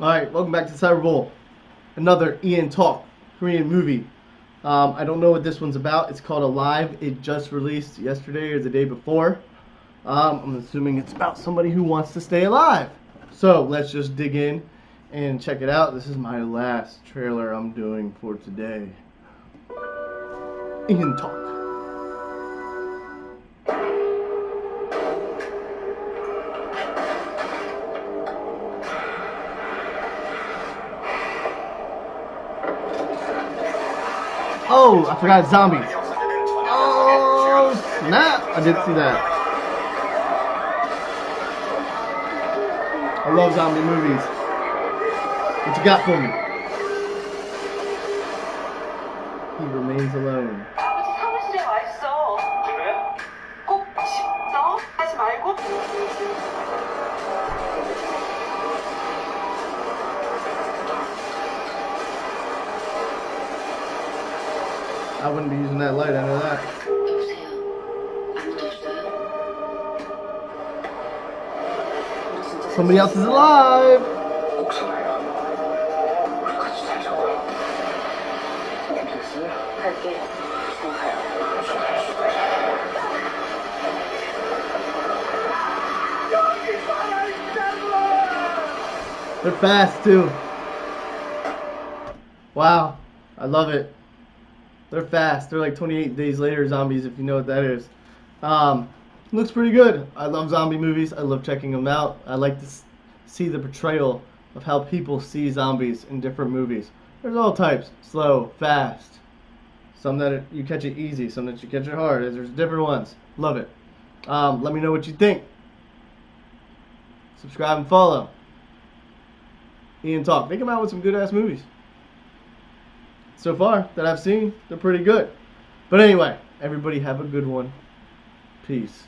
Alright, welcome back to Cyber Bull. Another Ian Talk, Korean movie. Um, I don't know what this one's about. It's called Alive. It just released yesterday or the day before. Um, I'm assuming it's about somebody who wants to stay alive. So let's just dig in and check it out. This is my last trailer I'm doing for today. Ian Talk. Oh, I forgot zombies. Oh, snap. I didn't see that. I love zombie movies. What you got for me? He remains alone. I wouldn't be using that light, under that. Somebody else is alive! They're fast too. Wow, I love it. They're fast. They're like 28 days later zombies, if you know what that is. Um, looks pretty good. I love zombie movies. I love checking them out. I like to see the portrayal of how people see zombies in different movies. There's all types: slow, fast. Some that you catch it easy, some that you catch it hard. There's different ones. Love it. Um, let me know what you think. Subscribe and follow. Ian Talk. They come out with some good ass movies. So far that I've seen, they're pretty good. But anyway, everybody have a good one. Peace.